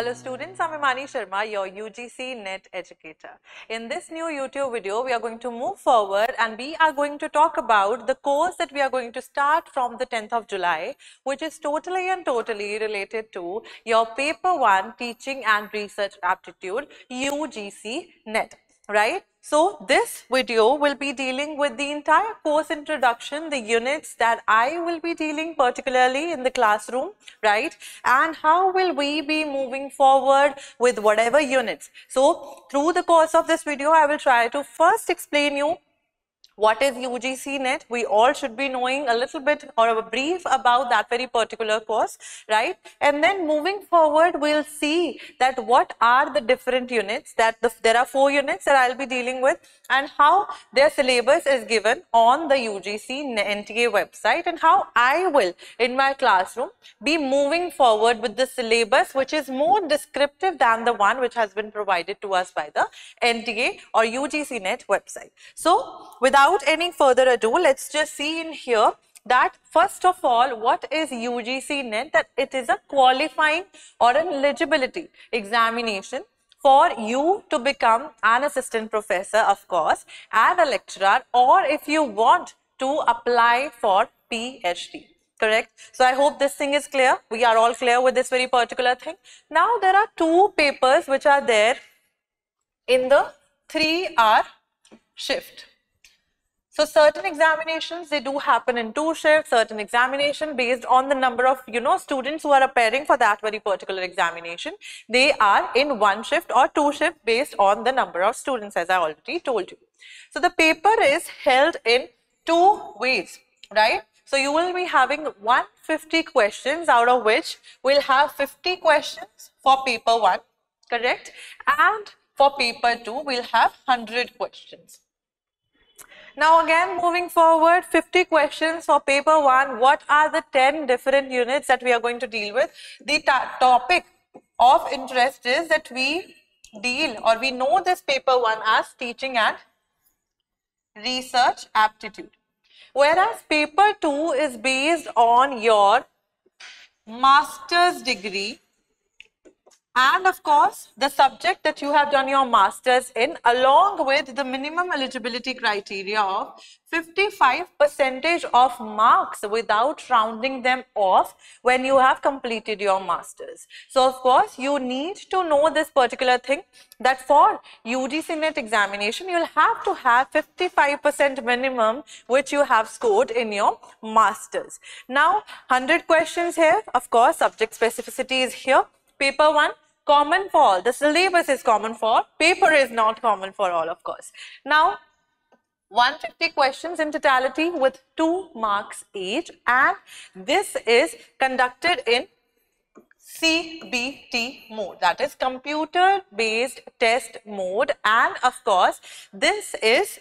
Hello students, I'm Himani Sharma, your UGC NET educator. In this new YouTube video, we are going to move forward and we are going to talk about the course that we are going to start from the 10th of July, which is totally and totally related to your paper 1 teaching and research aptitude UGC NET, right? So this video will be dealing with the entire course introduction, the units that I will be dealing particularly in the classroom, right? And how will we be moving forward with whatever units. So through the course of this video, I will try to first explain you what is UGC NET? We all should be knowing a little bit or a brief about that very particular course, right? And then moving forward, we'll see that what are the different units that the, there are four units that I'll be dealing with and how their syllabus is given on the UGC NTA website and how I will in my classroom be moving forward with the syllabus which is more descriptive than the one which has been provided to us by the NTA or UGC NET website. So without without any further ado, let's just see in here that first of all, what is UGC NET? That it is a qualifying or an eligibility examination for you to become an assistant professor, of course, and a lecturer, or if you want to apply for PhD. Correct. So I hope this thing is clear. We are all clear with this very particular thing. Now there are two papers which are there in the three hour shift. So certain examinations, they do happen in two shifts, certain examination based on the number of, you know, students who are appearing for that very particular examination. They are in one shift or two shift based on the number of students as I already told you. So the paper is held in two ways, right? So you will be having 150 questions out of which we'll have 50 questions for paper 1, correct? And for paper 2, we'll have 100 questions. Now again moving forward 50 questions for paper 1. What are the 10 different units that we are going to deal with? The topic of interest is that we deal or we know this paper 1 as teaching and research aptitude. Whereas paper 2 is based on your master's degree and of course the subject that you have done your masters in along with the minimum eligibility criteria of 55 percentage of marks without rounding them off when you have completed your masters. So of course you need to know this particular thing that for UGC NET examination you'll have to have 55 percent minimum which you have scored in your masters. Now 100 questions here. Of course subject specificity is here Paper 1, common for all. The syllabus is common for, paper is not common for all, of course. Now, 150 questions in totality with 2 marks each and this is conducted in CBT mode that is computer based test mode and of course this is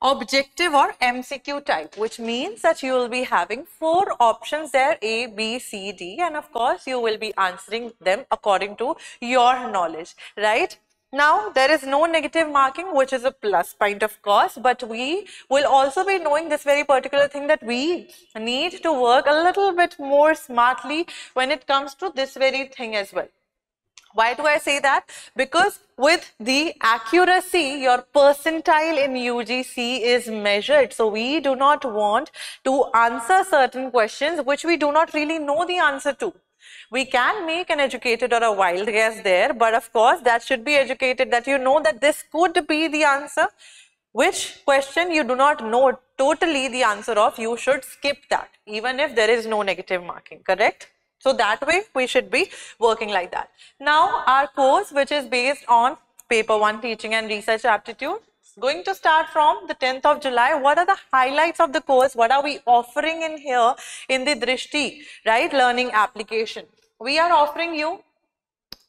objective or MCQ type, which means that you will be having four options there, A, B, C, D, and of course, you will be answering them according to your knowledge, right? Now, there is no negative marking, which is a plus point, of course, but we will also be knowing this very particular thing that we need to work a little bit more smartly when it comes to this very thing as well. Why do I say that? Because with the accuracy, your percentile in UGC is measured. So we do not want to answer certain questions which we do not really know the answer to. We can make an educated or a wild guess there, but of course that should be educated that you know that this could be the answer. Which question you do not know totally the answer of, you should skip that even if there is no negative marking, correct? So that way we should be working like that. Now our course which is based on paper 1 teaching and research aptitude going to start from the 10th of July. What are the highlights of the course? What are we offering in here in the Drishti, right? Learning application. We are offering you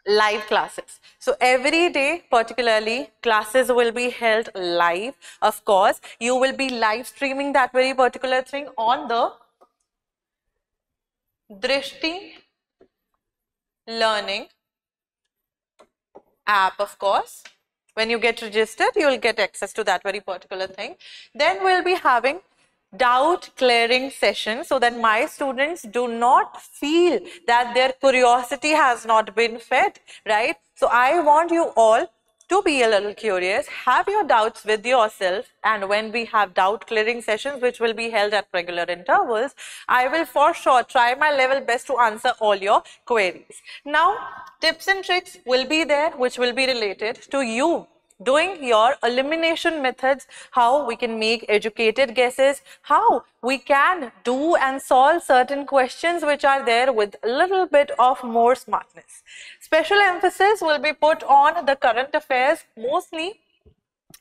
live classes. So every day, particularly, classes will be held live. Of course, you will be live streaming that very particular thing on the Drishti Learning app, of course. When you get registered, you will get access to that very particular thing. Then we'll be having doubt clearing session so that my students do not feel that their curiosity has not been fed, right? So I want you all to be a little curious, have your doubts with yourself and when we have doubt clearing sessions which will be held at regular intervals, I will for sure try my level best to answer all your queries. Now, tips and tricks will be there which will be related to you doing your elimination methods, how we can make educated guesses, how we can do and solve certain questions which are there with a little bit of more smartness. Special emphasis will be put on the current affairs, mostly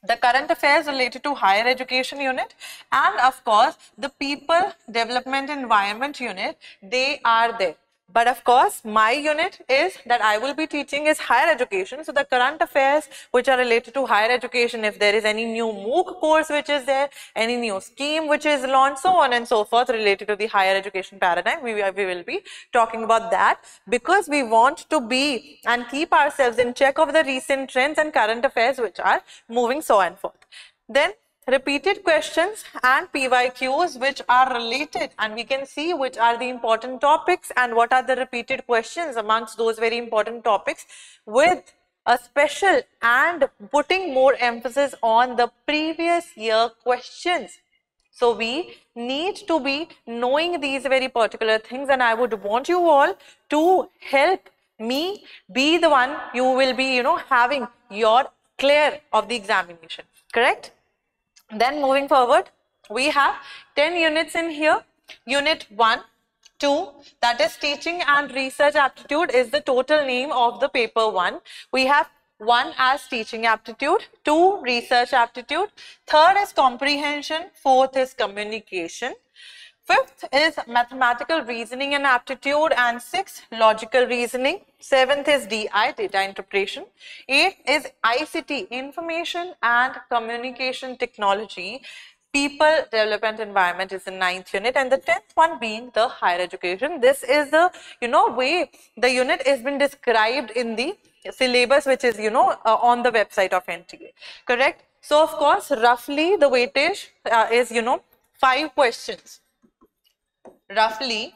the current affairs related to higher education unit and of course the people development environment unit, they are there. But of course, my unit is that I will be teaching is higher education. So the current affairs which are related to higher education, if there is any new MOOC course which is there, any new scheme which is launched, so on and so forth related to the higher education paradigm, we, we will be talking about that because we want to be and keep ourselves in check of the recent trends and current affairs which are moving so and forth. Then repeated questions and PYQs which are related and we can see which are the important topics and what are the repeated questions amongst those very important topics with a special and putting more emphasis on the previous year questions. So we need to be knowing these very particular things and I would want you all to help me be the one you will be, you know, having your clear of the examination, correct? Then moving forward, we have 10 units in here. Unit 1, 2, that is teaching and research aptitude is the total name of the paper 1. We have 1 as teaching aptitude, 2 research aptitude, 3rd is comprehension, 4th is communication. Fifth is mathematical reasoning and aptitude and sixth logical reasoning. Seventh is DI, data interpretation. Eighth is ICT, information and communication technology. People development environment is the ninth unit and the tenth one being the higher education. This is the, you know, way the unit has been described in the syllabus which is, you know, uh, on the website of NTA, correct? So, of course, roughly the weightage uh, is, you know, five questions roughly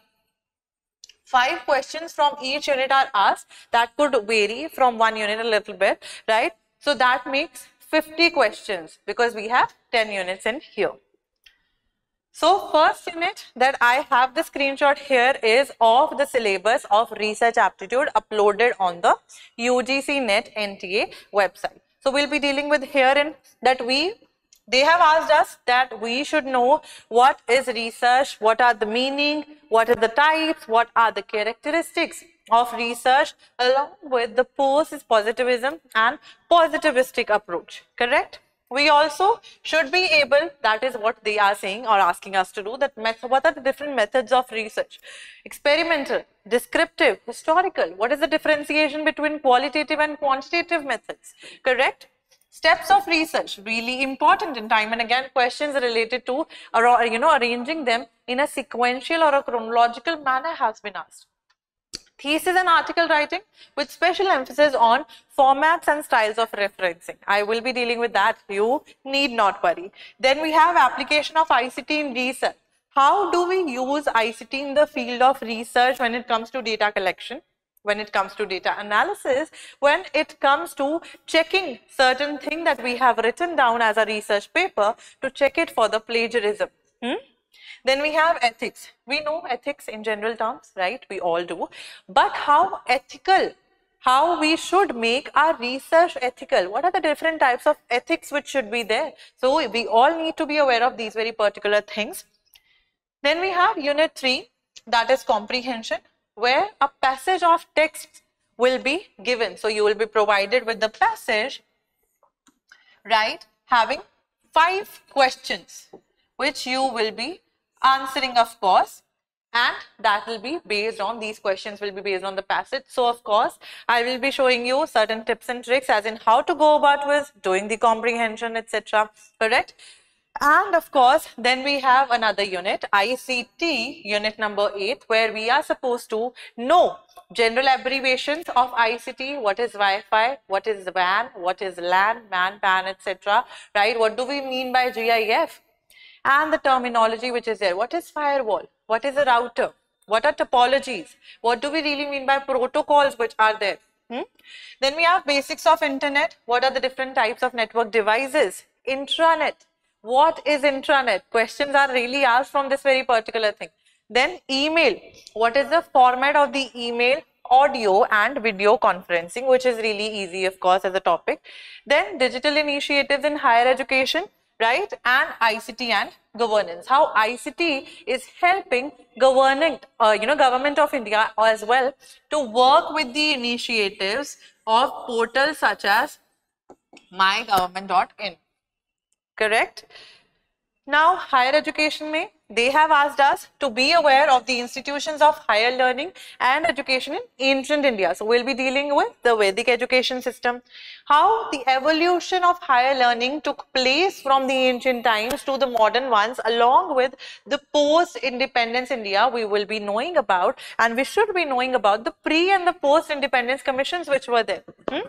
five questions from each unit are asked. That could vary from one unit a little bit right? So that makes 50 questions because we have 10 units in here. So first unit that I have the screenshot here is of the syllabus of research aptitude uploaded on the UGC NET NTA website. So we'll be dealing with here in that we they have asked us that we should know what is research, what are the meaning, what are the types, what are the characteristics of research along with the post Is positivism and positivistic approach, correct? We also should be able, that is what they are saying or asking us to do, that method, what are the different methods of research? Experimental, descriptive, historical, what is the differentiation between qualitative and quantitative methods, correct? Steps of research, really important in time and again questions related to, or, you know, arranging them in a sequential or a chronological manner has been asked. Thesis and article writing with special emphasis on formats and styles of referencing. I will be dealing with that. You need not worry. Then we have application of ICT in research. How do we use ICT in the field of research when it comes to data collection? When it comes to data analysis, when it comes to checking certain thing that we have written down as a research paper to check it for the plagiarism. Hmm? Then we have ethics. We know ethics in general terms, right? We all do. But how ethical, how we should make our research ethical. What are the different types of ethics which should be there? So we all need to be aware of these very particular things. Then we have unit 3, that is comprehension where a passage of text will be given. So you will be provided with the passage, right, having five questions which you will be answering of course and that will be based on these questions will be based on the passage. So of course, I will be showing you certain tips and tricks as in how to go about with doing the comprehension etc. Correct? And of course, then we have another unit, ICT, unit number 8, where we are supposed to know general abbreviations of ICT, what is Wi-Fi, what is WAN, what is LAN, MAN, PAN, etc. Right? What do we mean by GIF? and the terminology which is there. What is firewall? What is a router? What are topologies? What do we really mean by protocols which are there? Hmm? Then we have basics of internet. What are the different types of network devices? Intranet. What is intranet? Questions are really asked from this very particular thing. Then email. What is the format of the email? Audio and video conferencing, which is really easy, of course, as a topic. Then digital initiatives in higher education right? And ICT and governance. How ICT is helping governing, uh, you know, government of India as well to work with the initiatives of portals such as mygovernment.in. Correct? Now, higher education may they have asked us to be aware of the institutions of higher learning and education in ancient India. So, we'll be dealing with the Vedic education system, how the evolution of higher learning took place from the ancient times to the modern ones along with the post-independence India we will be knowing about and we should be knowing about the pre and the post-independence commissions which were there. Hmm?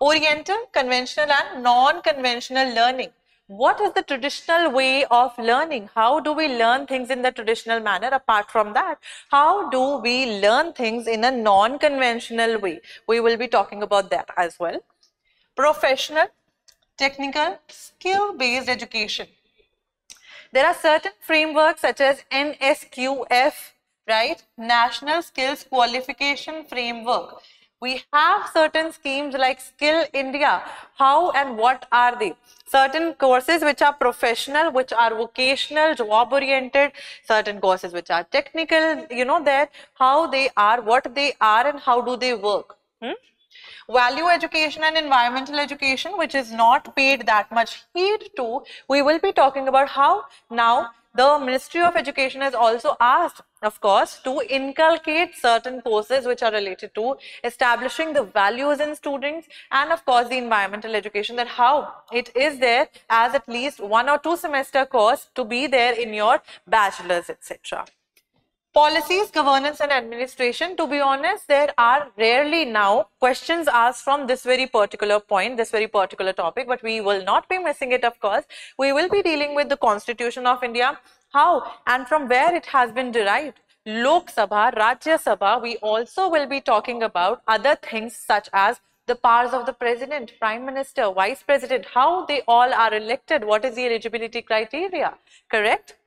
Oriental, conventional and non-conventional learning what is the traditional way of learning? How do we learn things in the traditional manner? Apart from that, how do we learn things in a non-conventional way? We will be talking about that as well. Professional, technical, skill-based education. There are certain frameworks such as NSQF, right? National Skills Qualification Framework we have certain schemes like Skill India. How and what are they? Certain courses which are professional, which are vocational, job oriented, certain courses which are technical, you know that how they are, what they are and how do they work. Hmm? Value education and environmental education which is not paid that much heed to, we will be talking about how now the Ministry of Education has also asked, of course, to inculcate certain courses which are related to establishing the values in students and of course the environmental education that how it is there as at least one or two semester course to be there in your bachelor's etc. Policies, governance and administration, to be honest, there are rarely now questions asked from this very particular point, this very particular topic, but we will not be missing it, of course. We will be dealing with the Constitution of India, how and from where it has been derived. Lok Sabha, Rajya Sabha, we also will be talking about other things such as the powers of the president, prime minister, vice president, how they all are elected, what is the eligibility criteria, correct?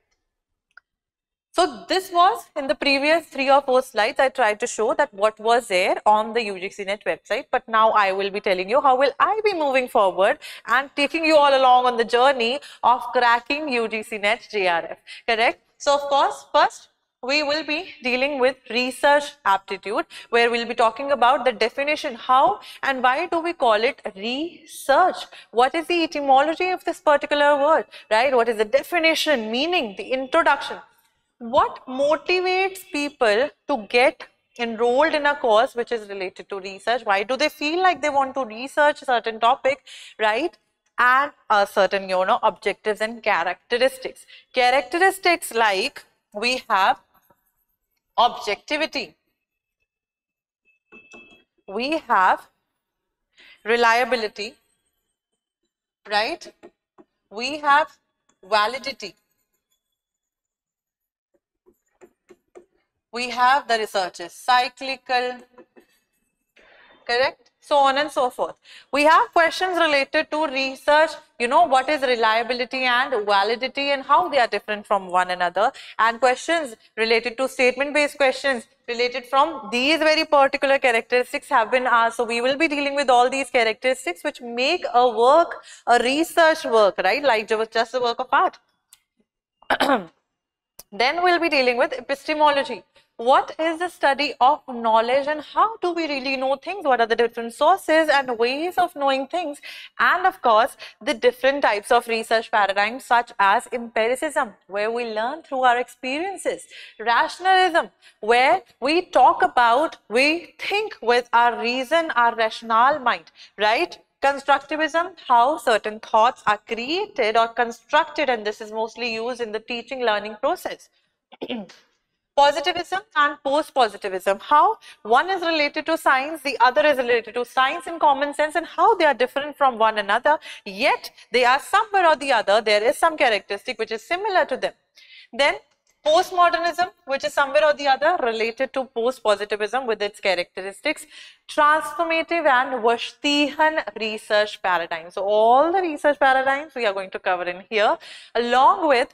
So this was in the previous three or four slides I tried to show that what was there on the UGCNet website but now I will be telling you how will I be moving forward and taking you all along on the journey of cracking UGCNet JRF correct. So of course first we will be dealing with research aptitude where we'll be talking about the definition how and why do we call it research? What is the etymology of this particular word right? What is the definition meaning the introduction what motivates people to get enrolled in a course which is related to research? Why do they feel like they want to research a certain topic right and a certain you know objectives and characteristics? Characteristics like we have objectivity. We have reliability right? We have validity we have the researches, cyclical, correct? So on and so forth. We have questions related to research, you know, what is reliability and validity and how they are different from one another and questions related to statement based questions related from these very particular characteristics have been asked. So we will be dealing with all these characteristics which make a work, a research work, right? Like just a work of art. then we'll be dealing with epistemology what is the study of knowledge and how do we really know things? What are the different sources and ways of knowing things? And of course, the different types of research paradigms such as empiricism, where we learn through our experiences, rationalism, where we talk about, we think with our reason, our rational mind, right? Constructivism, how certain thoughts are created or constructed and this is mostly used in the teaching learning process. positivism and post-positivism, how one is related to science, the other is related to science and common sense and how they are different from one another, yet they are somewhere or the other, there is some characteristic which is similar to them. Then postmodernism, which is somewhere or the other related to post-positivism with its characteristics, transformative and Washtian research paradigms. So all the research paradigms we are going to cover in here along with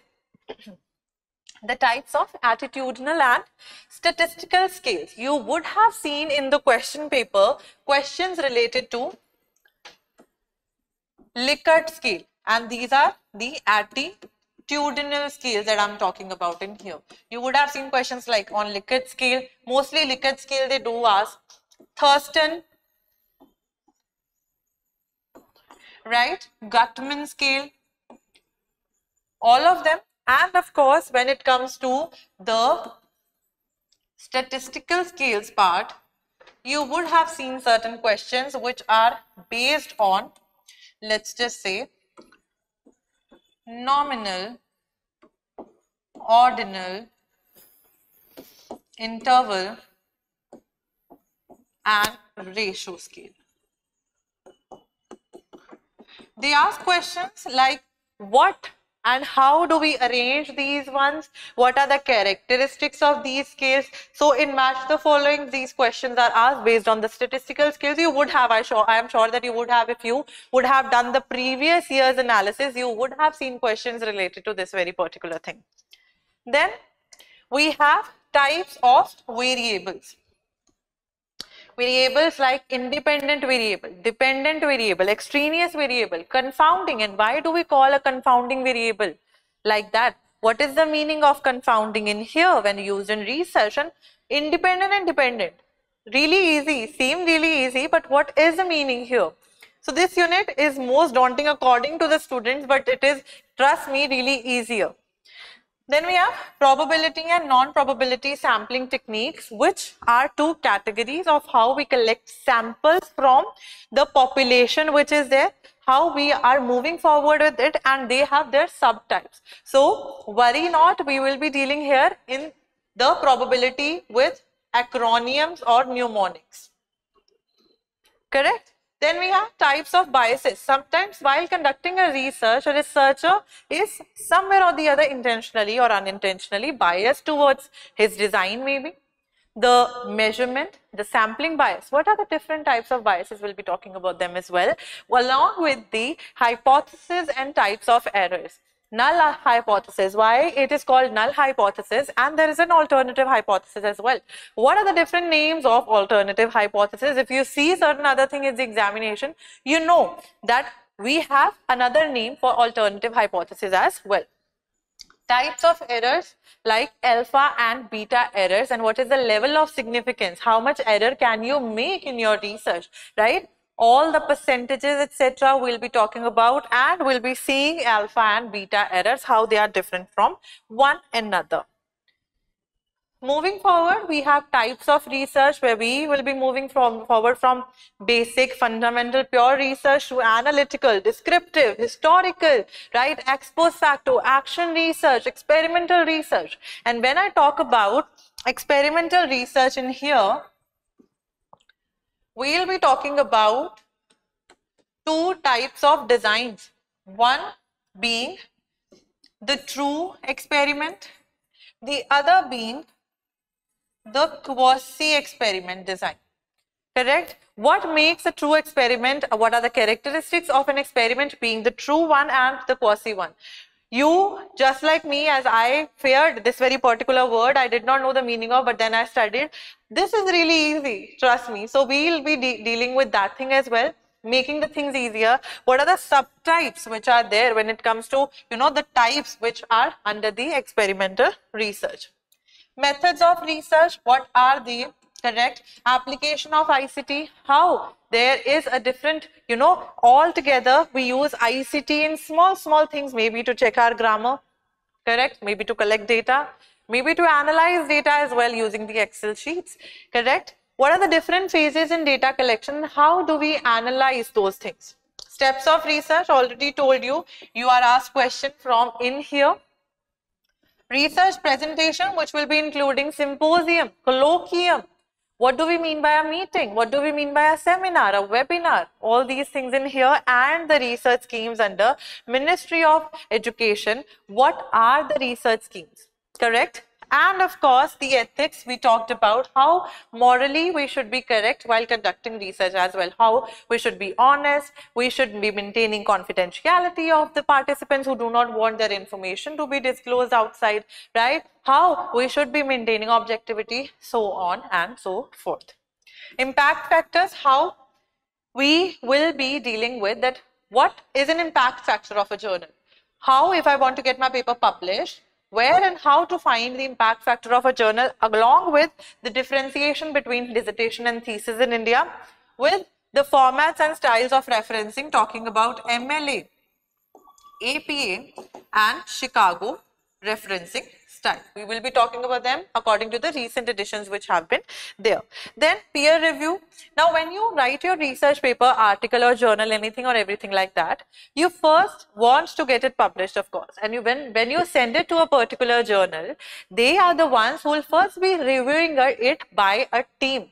the types of attitudinal and statistical scales. You would have seen in the question paper questions related to Likert scale and these are the attitudinal scales that I'm talking about in here. You would have seen questions like on Likert scale, mostly Likert scale they do ask Thurstone, right, Guttman scale, all of them and of course, when it comes to the statistical scales part, you would have seen certain questions which are based on, let's just say, nominal, ordinal, interval, and ratio scale. They ask questions like what and how do we arrange these ones? What are the characteristics of these scales? So in match the following these questions are asked based on the statistical skills you would have. I sure i am sure that you would have if you would have done the previous year's analysis you would have seen questions related to this very particular thing. Then we have types of variables variables like independent variable, dependent variable, extraneous variable, confounding. And why do we call a confounding variable like that? What is the meaning of confounding in here when used in research? And independent and dependent, really easy, seem really easy, but what is the meaning here? So this unit is most daunting according to the students, but it is, trust me, really easier. Then we have probability and non-probability sampling techniques, which are two categories of how we collect samples from the population which is there, how we are moving forward with it and they have their subtypes. So worry not, we will be dealing here in the probability with acronyms or mnemonics. Correct? Then we have types of biases. Sometimes while conducting a research, a researcher is somewhere or the other intentionally or unintentionally biased towards his design maybe. The measurement, the sampling bias. What are the different types of biases? We'll be talking about them as well, along with the hypothesis and types of errors null hypothesis. Why it is called null hypothesis and there is an alternative hypothesis as well. What are the different names of alternative hypothesis? If you see certain other thing in the examination, you know that we have another name for alternative hypothesis as well. Types of errors like alpha and beta errors and what is the level of significance? How much error can you make in your research, right? All the percentages etc we'll be talking about and we'll be seeing alpha and beta errors how they are different from one another. Moving forward we have types of research where we will be moving from forward from basic fundamental pure research to analytical descriptive historical right? Ex post facto action research experimental research. And when i talk about experimental research in here we'll be talking about two types of designs. One being the true experiment, the other being the quasi-experiment design. Correct? What makes a true experiment? What are the characteristics of an experiment being the true one and the quasi one? You, just like me, as I feared this very particular word, I did not know the meaning of, but then I studied. This is really easy, trust me. So we'll be de dealing with that thing as well, making the things easier. What are the subtypes which are there when it comes to, you know, the types which are under the experimental research? Methods of research, what are the correct application of ICT? How there is a different, you know, altogether we use ICT in small, small things, maybe to check our grammar, correct? Maybe to collect data, maybe to analyze data as well using the Excel sheets, correct? What are the different phases in data collection? How do we analyze those things? Steps of research, already told you, you are asked question from in here. Research presentation, which will be including symposium, colloquium. What do we mean by a meeting? What do we mean by a seminar, a webinar? All these things in here and the research schemes under Ministry of Education. What are the research schemes? Correct? And of course, the ethics, we talked about how morally we should be correct while conducting research as well. How we should be honest, we should be maintaining confidentiality of the participants who do not want their information to be disclosed outside, right? How we should be maintaining objectivity, so on and so forth. Impact factors, how we will be dealing with that. What is an impact factor of a journal? How, if I want to get my paper published, where and how to find the impact factor of a journal along with the differentiation between dissertation and thesis in India with the formats and styles of referencing talking about MLA, APA and Chicago referencing style. We will be talking about them according to the recent editions which have been there. Then peer review. Now when you write your research paper, article or journal, anything or everything like that, you first want to get it published of course. And you, when, when you send it to a particular journal, they are the ones who will first be reviewing it by a team.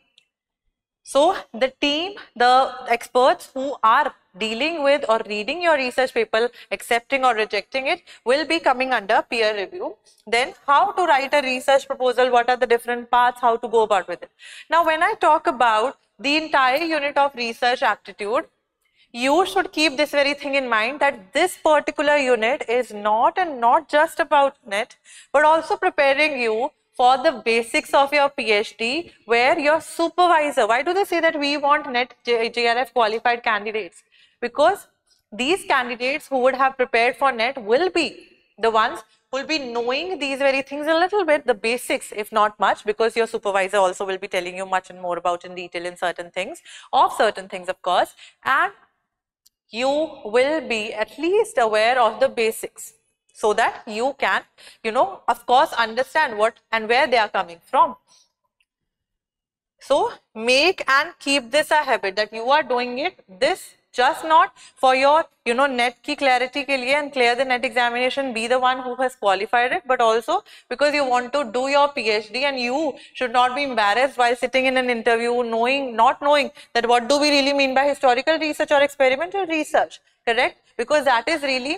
So the team, the experts who are dealing with or reading your research paper, accepting or rejecting it will be coming under peer review. Then how to write a research proposal, what are the different paths, how to go about with it. Now when I talk about the entire unit of research aptitude, you should keep this very thing in mind that this particular unit is not and not just about net, but also preparing you for the basics of your PhD where your supervisor, why do they say that we want net JRF qualified candidates? because these candidates who would have prepared for NET will be the ones who will be knowing these very things a little bit, the basics, if not much, because your supervisor also will be telling you much and more about in detail in certain things, of certain things, of course, and you will be at least aware of the basics so that you can, you know, of course, understand what and where they are coming from. So, make and keep this a habit that you are doing it this just not for your you know net key clarity ke liye and clear the net examination be the one who has qualified it but also because you want to do your phd and you should not be embarrassed while sitting in an interview knowing not knowing that what do we really mean by historical research or experimental research correct because that is really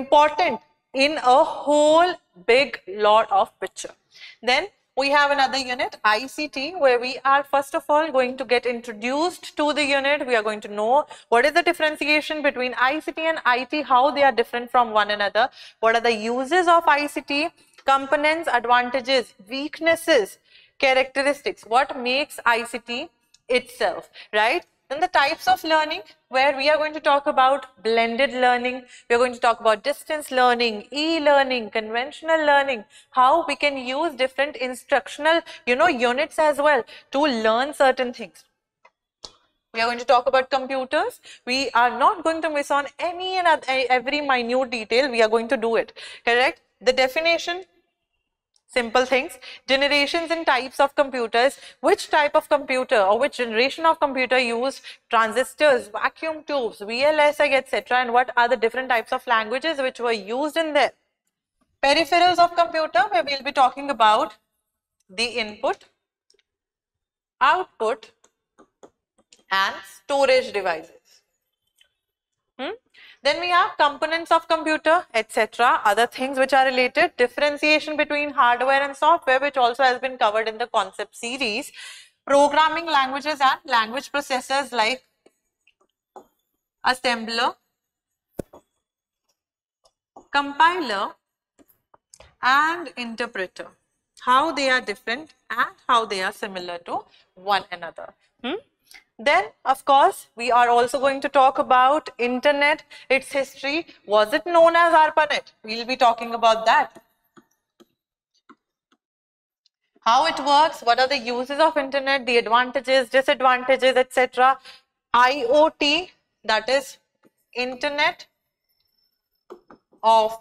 important in a whole big lot of picture then we have another unit ICT where we are first of all going to get introduced to the unit. We are going to know what is the differentiation between ICT and IT, how they are different from one another, what are the uses of ICT, components, advantages, weaknesses, characteristics, what makes ICT itself, right? Then the types of learning where we are going to talk about blended learning, we are going to talk about distance learning, e-learning, conventional learning, how we can use different instructional, you know, units as well to learn certain things. We are going to talk about computers. We are not going to miss on any and every minute detail. We are going to do it, correct? The definition, simple things. Generations and types of computers. Which type of computer or which generation of computer used transistors vacuum tubes vlsi etc and what are the different types of languages which were used in there? Peripherals of computer where we'll be talking about the input output and storage devices. Hmm? Then we have components of computer, etc. Other things which are related. Differentiation between hardware and software, which also has been covered in the concept series. Programming languages and language processors like assembler, compiler, and interpreter. How they are different and how they are similar to one another. Hmm? Then, of course, we are also going to talk about internet, its history. Was it known as ARPANET? We'll be talking about that. How it works, what are the uses of internet, the advantages, disadvantages, etc. IoT, that is internet of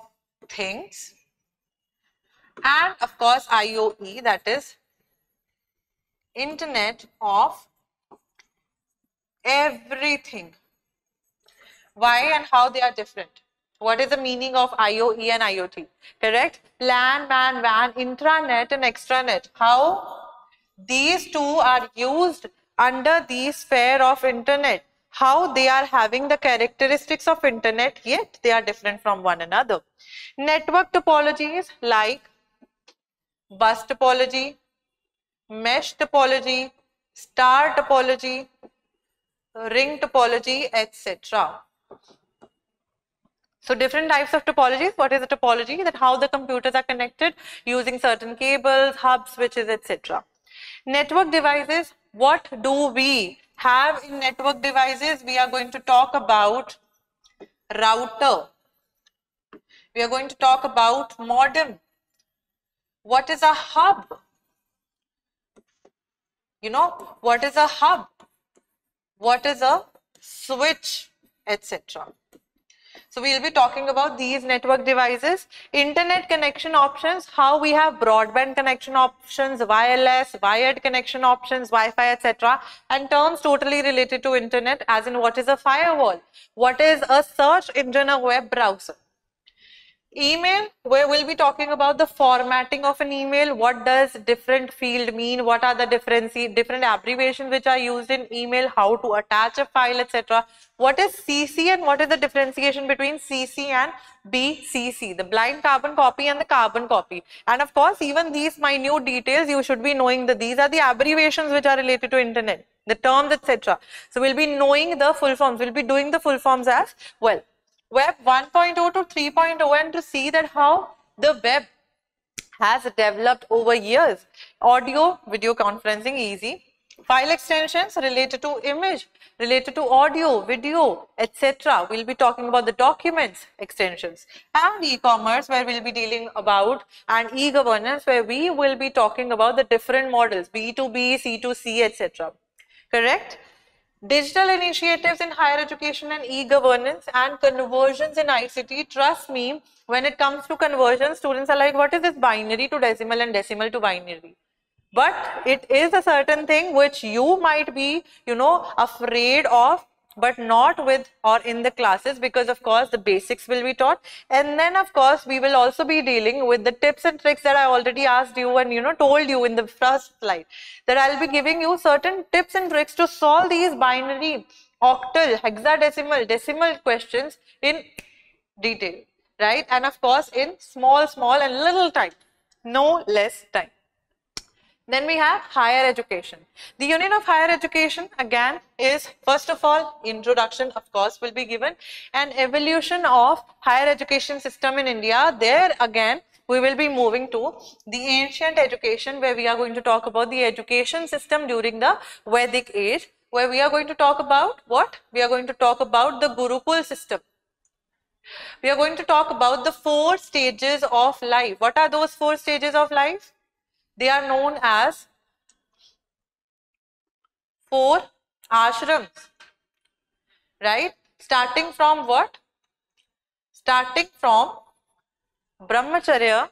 things. And of course, IOE, that is internet of everything. Why and how they are different. What is the meaning of IOE and IoT? Correct? LAN, MAN, WAN, intranet and extranet. How these two are used under the sphere of internet. How they are having the characteristics of internet yet they are different from one another. Network topologies like bus topology, mesh topology, star topology, ring topology, etc. So different types of topologies. What is a topology? That how the computers are connected using certain cables, hubs, switches, etc. Network devices. What do we have in network devices? We are going to talk about router. We are going to talk about modem. What is a hub? You know, what is a hub? What is a switch, etc. So we'll be talking about these network devices, internet connection options, how we have broadband connection options, wireless, wired connection options, Wi-Fi, etc. And terms totally related to internet as in what is a firewall, what is a search engine, a web browser. Email, where we'll be talking about the formatting of an email. What does different field mean? What are the different, different abbreviations which are used in email? How to attach a file, etc. What is CC and what is the differentiation between CC and BCC? The blind carbon copy and the carbon copy. And of course, even these minute details, you should be knowing that these are the abbreviations which are related to internet, the terms, etc. So we'll be knowing the full forms. We'll be doing the full forms as well web 1.0 to 3.0 and to see that how the web has developed over years. Audio, video conferencing easy. File extensions related to image, related to audio, video, etc. We'll be talking about the documents extensions and e-commerce where we'll be dealing about and e-governance where we will be talking about the different models B2B, C2C, etc. Correct? Digital initiatives in higher education and e-governance and conversions in ICT, trust me, when it comes to conversion, students are like, what is this binary to decimal and decimal to binary? But it is a certain thing which you might be, you know, afraid of but not with or in the classes because of course the basics will be taught. And then of course we will also be dealing with the tips and tricks that I already asked you and you know told you in the first slide that I'll be giving you certain tips and tricks to solve these binary octal hexadecimal decimal questions in detail right? And of course in small small and little time no less time then we have higher education. The unit of higher education again is first of all introduction of course will be given and evolution of higher education system in India. There again we will be moving to the ancient education where we are going to talk about the education system during the Vedic age where we are going to talk about what? We are going to talk about the Gurukul system. We are going to talk about the four stages of life. What are those four stages of life? They are known as four ashrams, right? Starting from what? Starting from brahmacharya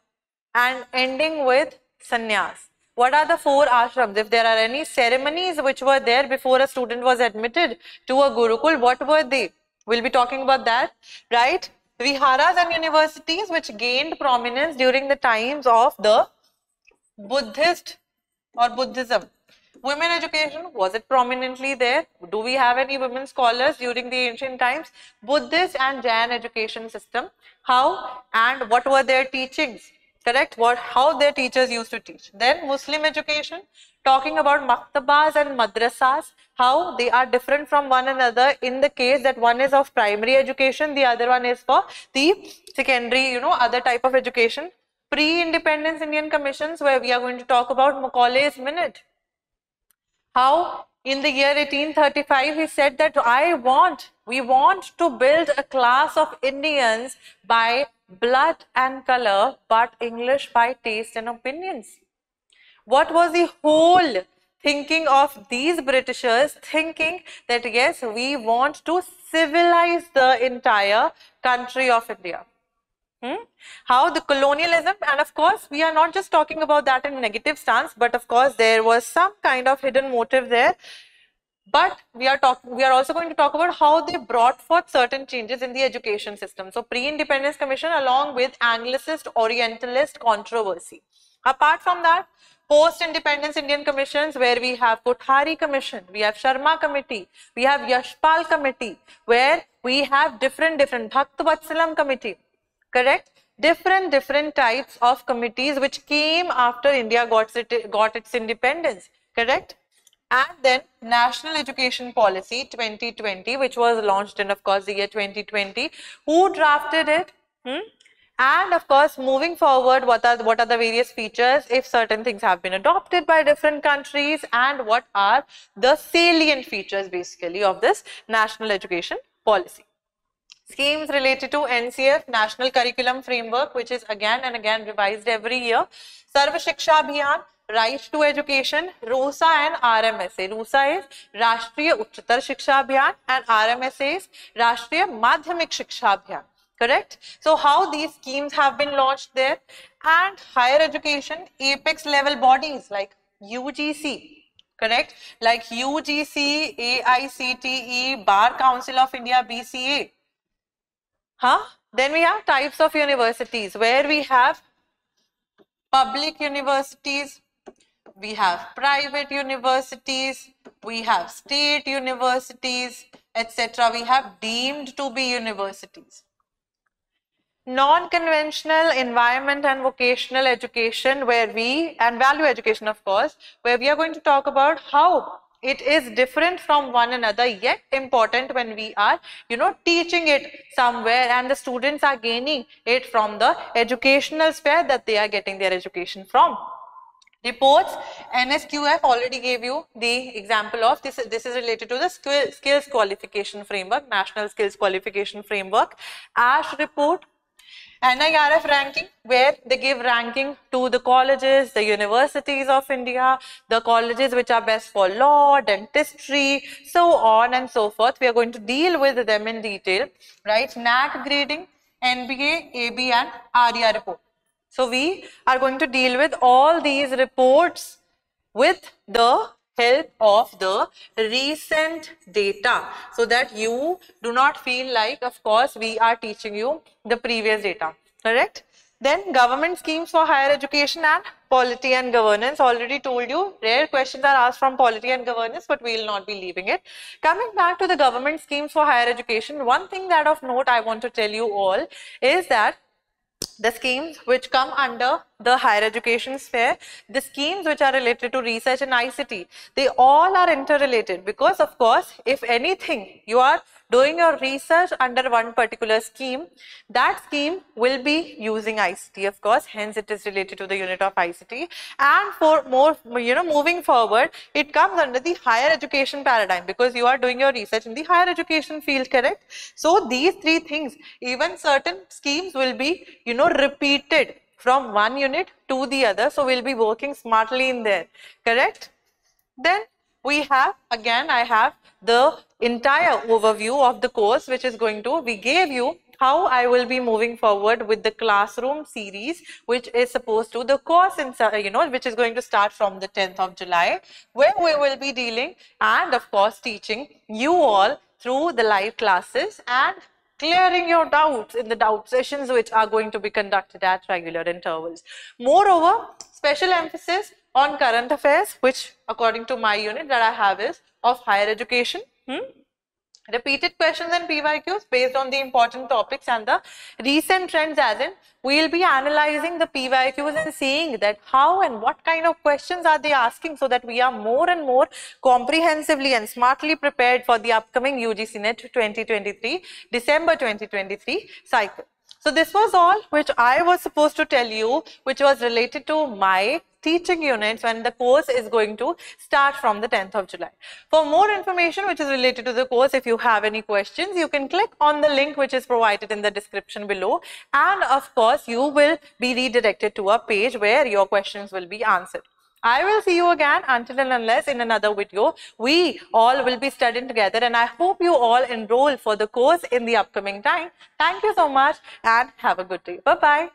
and ending with sannyas. What are the four ashrams? If there are any ceremonies which were there before a student was admitted to a Gurukul, what were they? We'll be talking about that, right? Viharas and universities which gained prominence during the times of the Buddhist or Buddhism. Women education, was it prominently there? Do we have any women scholars during the ancient times? Buddhist and Jain education system. How and what were their teachings? Correct? What how their teachers used to teach. Then Muslim education, talking about maktabas and madrasas, how they are different from one another in the case that one is of primary education, the other one is for the secondary, you know, other type of education pre-independence Indian commissions where we are going to talk about Macaulay's minute. How in the year 1835 he said that I want, we want to build a class of Indians by blood and color but English by taste and opinions. What was the whole thinking of these Britishers thinking that yes, we want to civilize the entire country of India. Hmm? How the colonialism, and of course, we are not just talking about that in negative stance, but of course, there was some kind of hidden motive there. but we are talking we are also going to talk about how they brought forth certain changes in the education system so pre-independence commission along with anglicist orientalist controversy apart from that post-independence indian commissions where we have kothari commission we have sharma committee we have yashpal committee where we have different different bhaktvatsalam committee correct different different types of committees which came after india got it got its independence correct and then National Education Policy 2020, which was launched in, of course, the year 2020. Who drafted it? Hmm? And of course, moving forward, what are, what are the various features if certain things have been adopted by different countries and what are the salient features basically of this National Education Policy schemes related to NCF, National Curriculum Framework, which is again and again revised every year. Sarva Shiksha Abhiyan, Right to Education, RUSA and RMSA. RUSA is Rashtriya Uchchatar Shiksha Abhiyan and RMSA is Rashtriya Madhyamik Shiksha Abhiyan. Correct? So how these schemes have been launched there and higher education apex level bodies like UGC, correct? Like UGC, AICTE, Bar Council of India, BCA, Huh? Then we have types of universities where we have public universities, we have private universities, we have state universities, etc. We have deemed to be universities. Non-conventional environment and vocational education where we, and value education of course, where we are going to talk about how it is different from one another yet important when we are you know teaching it somewhere and the students are gaining it from the educational sphere that they are getting their education from. Reports nsqf already gave you the example of this this is related to the skill, skills qualification framework national skills qualification framework. AISHE report NIRF ranking where they give ranking to the colleges, the universities of India, the colleges which are best for law, dentistry, so on and so forth. We are going to deal with them in detail, right? NAAC grading, NBA, AB and ARIIA report. So we are going to deal with all these reports with the help of the recent data so that you do not feel like of course we are teaching you the previous data correct? Then government schemes for higher education and polity and governance. Already told you rare questions are asked from polity and governance but we will not be leaving it. Coming back to the government schemes for higher education one thing that of note i want to tell you all is that the schemes which come under the higher education sphere, the schemes which are related to research and ICT, they all are interrelated because of course, if anything, you are doing your research under one particular scheme, that scheme will be using ICT of course, hence it is related to the unit of ICT and for more, you know, moving forward, it comes under the higher education paradigm because you are doing your research in the higher education field, correct? So these three things, even certain schemes will be, you know, repeated from one unit to the other. So we'll be working smartly in there, correct? Then we have, again, I have the entire overview of the course which is going to, we gave you how I will be moving forward with the classroom series which is supposed to the course in uh, you know which is going to start from the 10th of July where we will be dealing and of course teaching you all through the live classes and clearing your doubts in the doubt sessions which are going to be conducted at regular intervals. Moreover, special emphasis on current affairs which according to my unit that I have is of higher education. Hmm? Repeated questions and PYQs based on the important topics and the recent trends as in we'll be analyzing the PYQs and seeing that how and what kind of questions are they asking so that we are more and more comprehensively and smartly prepared for the upcoming UGC NET 2023 December 2023 cycle. So this was all which I was supposed to tell you which was related to my teaching units when the course is going to start from the 10th of July. For more information which is related to the course, if you have any questions, you can click on the link which is provided in the description below. And of course, you will be redirected to a page where your questions will be answered. I will see you again until and unless in another video. We all will be studying together and I hope you all enroll for the course in the upcoming time. Thank you so much and have a good day. Bye-bye.